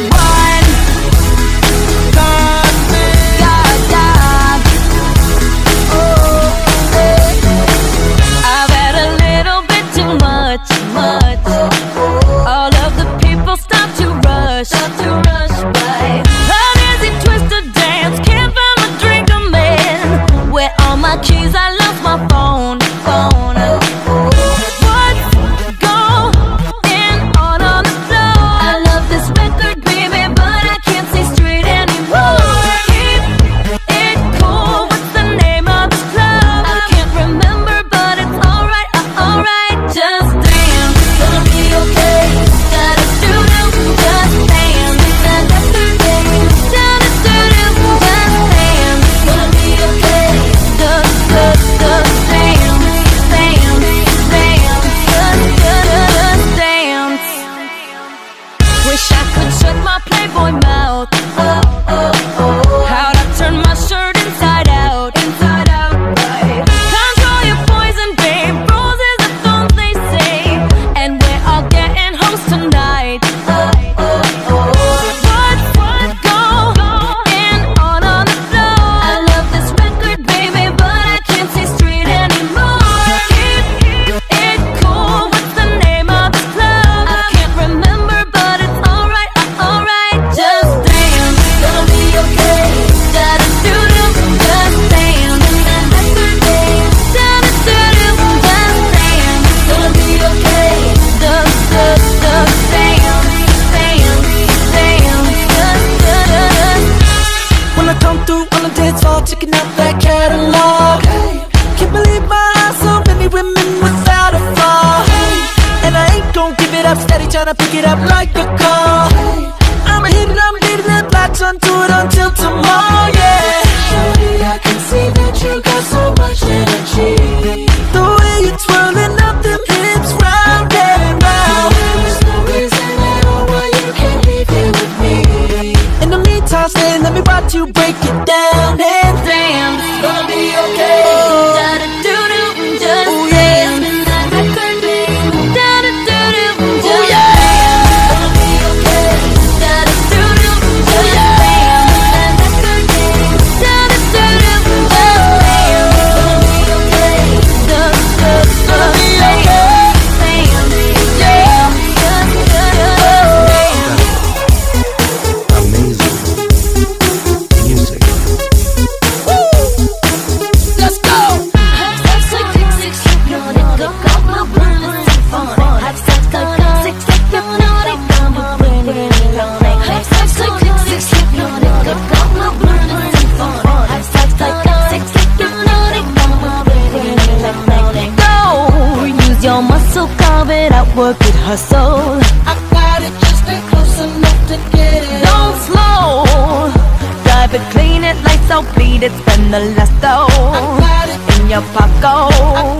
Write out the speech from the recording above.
goodbye gonna pick it up like a call. I'ma hit it, I'ma hit it, blocks onto it until tomorrow, yeah. Shorty, I can see that you got so much energy. The way you're twirling up them hips round and round. There's no reason at all why you can't be here with me. In the meantime, stay, let me watch you break it down and dance. Gonna be okay. Your muscle, carve it out, work it, hustle. I got it, just close enough to get it. Don't slow, drive it, clean it, lights out, bleed it, spend the last it, in your pocket.